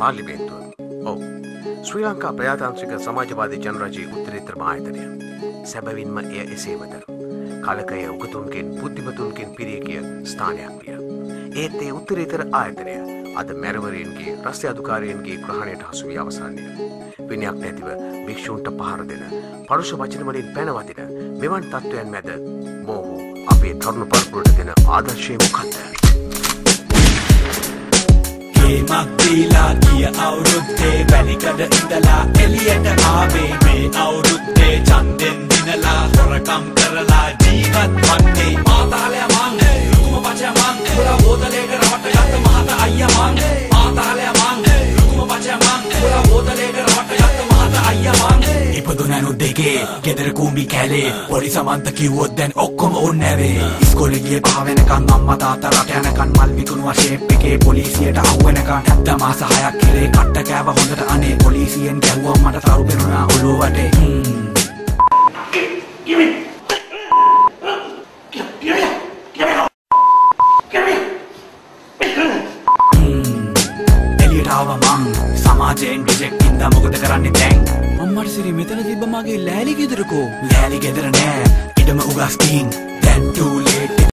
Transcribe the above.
පාර්ලිමේන්තුව. ඔව්. ශ්‍රී ලංකා ප්‍රජාතාන්ත්‍රික සමාජවාදී ජනරජයේ උත්තරීතර ආයතනය. සැබවින්ම එය එසේමද. කලකය උගතුන්ගෙන් බුද්ධිමතුන්ගෙන් පිරිය කිය ස්ථානයක් විය. ඒත් ඒ උත්තරීතර ආයතනය අද මැරවරයන්ගේ රස්්‍ය අධකාරයන්ගේ ග්‍රහණයට හසුවී අවසාන්නය. විනයක් නැතිව භික්‍ෂූන්ට පහර දෙන පරුෂ වචනවලින් පැනවතින මෙවන් තත්ත්වයන් මැද මෝහු අපේ තරුණු පරපුරට දෙන ආදර්ශය මොකක්ද. ගේමක් දීලා ගිය අවුරුද්දේ වැලිකඩ ඉඳලා එලියට ආවේ මේ අවුරුද්දේ චන්දෙන් දිනලා හොරකම් කරලා ජීවත් වන්නේ ඉපදුනනු දෙකේ ගෙදර කූඹි කැලේ. පොඩි සමන්ත කිව්වොත් දැන් ඔක්කොම ඕන්නැවේ ඉස්කෝලේ ගියේ පහ වෙනකන් අම්මා තාත්තා රට යනකන් මල් විකුණුවා ෂේප් එකේ පොලිසියට අහු වෙනකන් හැත්ත මාස හයක් කෙරේ කට්ට කෑව හොඳට අනේ පොලිසියෙන් ගැහුවා මට තරු පෙනුණා ඔළුව වටේ. හ්ම්. එලියට ආව මං සමාජයෙන් රිජෙක්ට් ඉඳ මොකද කරන්නේ දැන්? අම්මට සිරි මෙතන තිබ්බ මගේ ලෑලි ගෙදරකෝ. ලෑලි ගෙදර නෑ. ඉඩම උගස්කින්. දැන් too late.